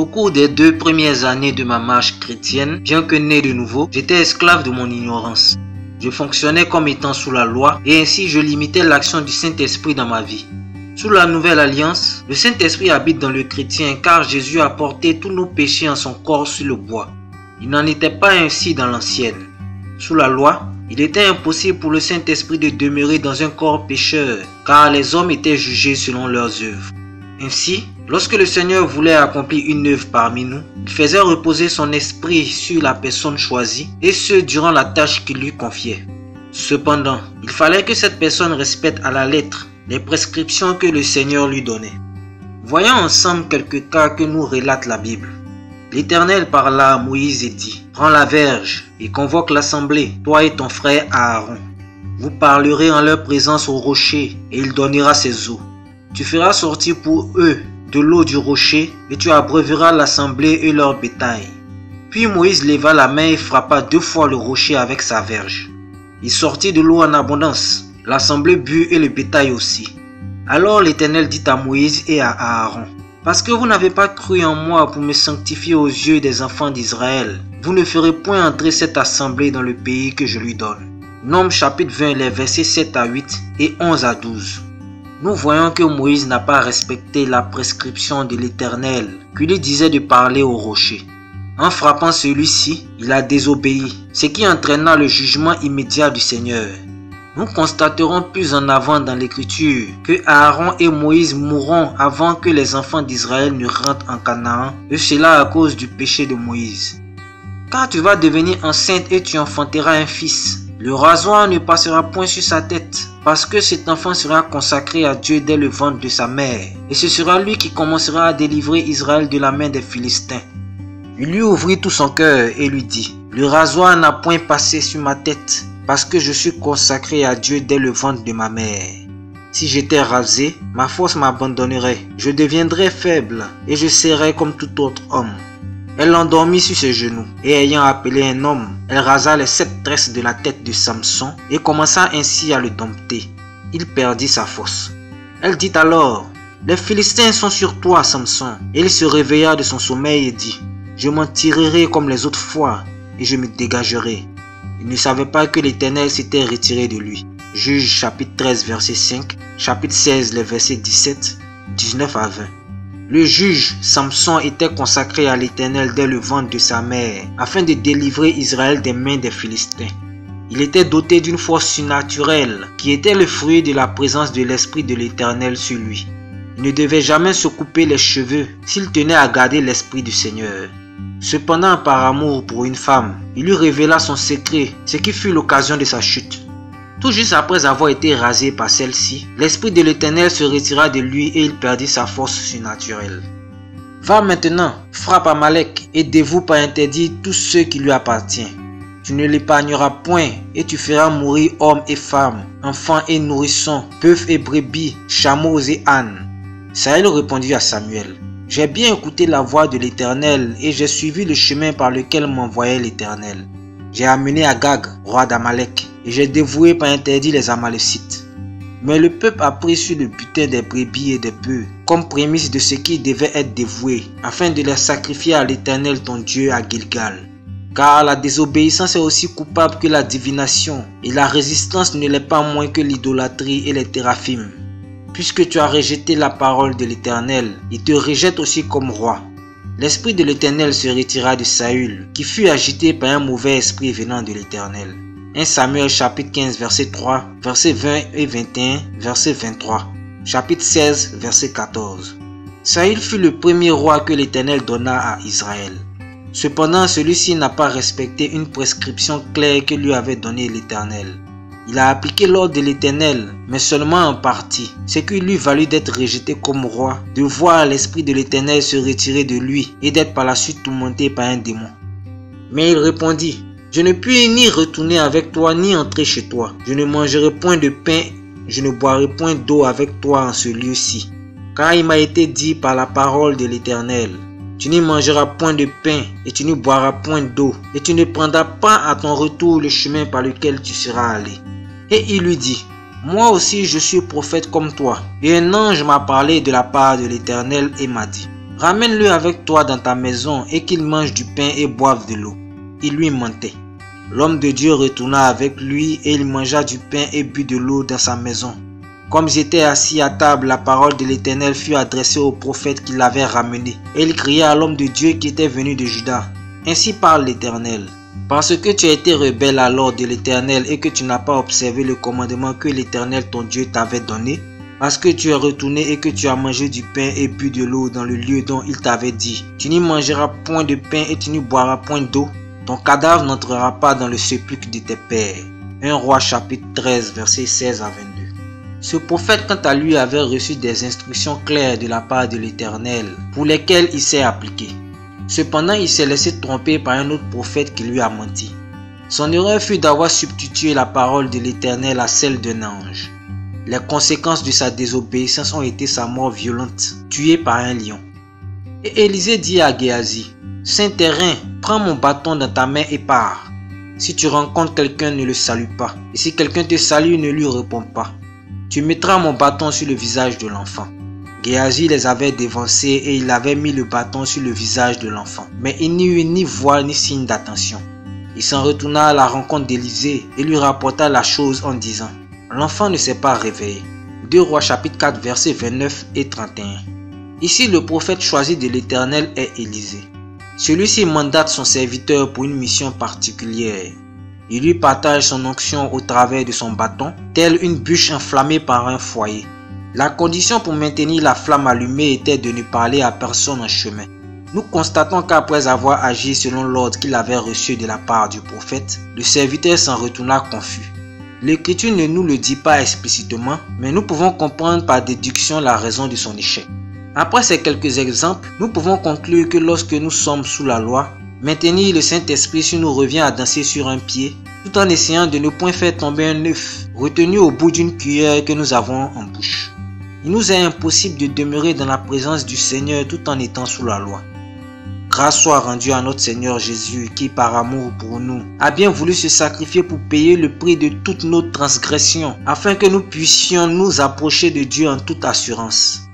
Au cours des deux premières années de ma marche chrétienne, bien que né de nouveau, j'étais esclave de mon ignorance. Je fonctionnais comme étant sous la loi et ainsi je limitais l'action du Saint-Esprit dans ma vie. Sous la nouvelle alliance, le Saint-Esprit habite dans le chrétien car Jésus a porté tous nos péchés en son corps sur le bois. Il n'en était pas ainsi dans l'ancienne. Sous la loi, il était impossible pour le Saint-Esprit de demeurer dans un corps pécheur car les hommes étaient jugés selon leurs œuvres. Ainsi, lorsque le Seigneur voulait accomplir une œuvre parmi nous, il faisait reposer son esprit sur la personne choisie, et ce durant la tâche qu'il lui confiait. Cependant, il fallait que cette personne respecte à la lettre les prescriptions que le Seigneur lui donnait. Voyons ensemble quelques cas que nous relate la Bible. L'Éternel parla à Moïse et dit, Prends la verge et convoque l'assemblée, toi et ton frère Aaron. Vous parlerez en leur présence au rocher, et il donnera ses eaux. Tu feras sortir pour eux de l'eau du rocher et tu abreuveras l'assemblée et leur bétail. Puis Moïse leva la main et frappa deux fois le rocher avec sa verge. Il sortit de l'eau en abondance. L'assemblée but et le bétail aussi. Alors l'Éternel dit à Moïse et à Aaron, Parce que vous n'avez pas cru en moi pour me sanctifier aux yeux des enfants d'Israël, vous ne ferez point entrer cette assemblée dans le pays que je lui donne. Nombre chapitre 20, les versets 7 à 8 et 11 à 12 nous voyons que Moïse n'a pas respecté la prescription de l'Éternel qui lui disait de parler au rocher. En frappant celui-ci, il a désobéi, ce qui entraîna le jugement immédiat du Seigneur. Nous constaterons plus en avant dans l'Écriture que Aaron et Moïse mourront avant que les enfants d'Israël ne rentrent en Canaan, et cela à cause du péché de Moïse. Car tu vas devenir enceinte et tu enfanteras un fils. Le rasoir ne passera point sur sa tête, parce que cet enfant sera consacré à Dieu dès le ventre de sa mère, et ce sera lui qui commencera à délivrer Israël de la main des Philistins. Il lui ouvrit tout son cœur et lui dit, Le rasoir n'a point passé sur ma tête, parce que je suis consacré à Dieu dès le ventre de ma mère. Si j'étais rasé, ma force m'abandonnerait, je deviendrais faible, et je serais comme tout autre homme. Elle l'endormit sur ses genoux, et ayant appelé un homme, elle rasa les sept tresses de la tête de Samson, et commença ainsi à le dompter. Il perdit sa force. Elle dit alors, Les Philistins sont sur toi, Samson. Et il se réveilla de son sommeil et dit, Je m'en tirerai comme les autres fois, et je me dégagerai. Il ne savait pas que l'Éternel s'était retiré de lui. Juge chapitre 13 verset 5, chapitre 16 les versets 17, 19 à 20. Le juge Samson était consacré à l'Éternel dès le ventre de sa mère, afin de délivrer Israël des mains des Philistins. Il était doté d'une force surnaturelle, qui était le fruit de la présence de l'Esprit de l'Éternel sur lui. Il ne devait jamais se couper les cheveux s'il tenait à garder l'Esprit du Seigneur. Cependant, par amour pour une femme, il lui révéla son secret, ce qui fut l'occasion de sa chute. Tout juste après avoir été rasé par celle-ci, l'Esprit de l'Éternel se retira de lui et il perdit sa force surnaturelle. Va maintenant, frappe Amalek et dévoue par interdit tous ceux qui lui appartiennent. Tu ne l'épargneras point et tu feras mourir hommes et femmes, enfants et nourrissons, bœufs et brebis, chameaux et ânes. Saël répondit à Samuel, J'ai bien écouté la voix de l'Éternel et j'ai suivi le chemin par lequel m'envoyait l'Éternel. J'ai amené Agag, roi d'Amalek, j'ai dévoué par interdit les Amalécites. Mais le peuple a pris sur le butin des brebis et des bœufs comme prémisse de ce qui devait être dévoué, afin de les sacrifier à l'Éternel ton Dieu à Gilgal. Car la désobéissance est aussi coupable que la divination, et la résistance ne l'est pas moins que l'idolâtrie et les téraphimes. Puisque tu as rejeté la parole de l'Éternel, il te rejette aussi comme roi. L'esprit de l'Éternel se retira de Saül, qui fut agité par un mauvais esprit venant de l'Éternel. 1 Samuel chapitre 15 verset 3, verset 20 et 21, verset 23. Chapitre 16 verset 14. Saül fut le premier roi que l'Éternel donna à Israël. Cependant, celui-ci n'a pas respecté une prescription claire que lui avait donnée l'Éternel. Il a appliqué l'ordre de l'Éternel, mais seulement en partie, ce qui lui valut d'être rejeté comme roi, de voir l'Esprit de l'Éternel se retirer de lui et d'être par la suite tourmenté par un démon. Mais il répondit, je ne puis ni retourner avec toi, ni entrer chez toi. Je ne mangerai point de pain, je ne boirai point d'eau avec toi en ce lieu-ci. Car il m'a été dit par la parole de l'Éternel, tu n'y mangeras point de pain et tu ne boiras point d'eau, et tu ne prendras pas à ton retour le chemin par lequel tu seras allé. Et il lui dit, moi aussi je suis prophète comme toi. Et un ange m'a parlé de la part de l'Éternel et m'a dit, Ramène-le avec toi dans ta maison et qu'il mange du pain et boive de l'eau. Il lui mentait. L'homme de Dieu retourna avec lui et il mangea du pain et but de l'eau dans sa maison. Comme étaient assis à table, la parole de l'Éternel fut adressée au prophète qui l'avait ramené. Et il cria à l'homme de Dieu qui était venu de Juda. Ainsi parle l'Éternel. Parce que tu as été rebelle à l'ordre de l'Éternel et que tu n'as pas observé le commandement que l'Éternel ton Dieu t'avait donné, parce que tu es retourné et que tu as mangé du pain et bu de l'eau dans le lieu dont il t'avait dit, tu n'y mangeras point de pain et tu n'y boiras point d'eau, ton cadavre n'entrera pas dans le sépulcre de tes pères. 1 roi chapitre 13 versets 16 à 22. Ce prophète quant à lui avait reçu des instructions claires de la part de l'Éternel pour lesquelles il s'est appliqué. Cependant il s'est laissé tromper par un autre prophète qui lui a menti. Son erreur fut d'avoir substitué la parole de l'Éternel à celle d'un ange. Les conséquences de sa désobéissance ont été sa mort violente, tué par un lion. Et Élisée dit à Géasi, Saint-Terrain, prends mon bâton dans ta main et pars. Si tu rencontres quelqu'un, ne le salue pas. Et si quelqu'un te salue, ne lui réponds pas. Tu mettras mon bâton sur le visage de l'enfant. Géasi les avait dévancés et il avait mis le bâton sur le visage de l'enfant. Mais il n'y eut ni voix ni signe d'attention. Il s'en retourna à la rencontre d'Élisée et lui rapporta la chose en disant L'enfant ne s'est pas réveillé. 2 Rois chapitre 4 versets 29 et 31. Ici le prophète choisi de l'Éternel est Élisée. Celui-ci mandate son serviteur pour une mission particulière. Il lui partage son onction au travers de son bâton, telle une bûche enflammée par un foyer. La condition pour maintenir la flamme allumée était de ne parler à personne en chemin. Nous constatons qu'après avoir agi selon l'ordre qu'il avait reçu de la part du prophète, le serviteur s'en retourna confus. L'écriture ne nous le dit pas explicitement, mais nous pouvons comprendre par déduction la raison de son échec. Après ces quelques exemples, nous pouvons conclure que lorsque nous sommes sous la loi, maintenir le Saint-Esprit sur nous revient à danser sur un pied, tout en essayant de ne point faire tomber un œuf retenu au bout d'une cuillère que nous avons en bouche. Il nous est impossible de demeurer dans la présence du Seigneur tout en étant sous la loi. Grâce soit rendue à notre Seigneur Jésus qui, par amour pour nous, a bien voulu se sacrifier pour payer le prix de toutes nos transgressions, afin que nous puissions nous approcher de Dieu en toute assurance.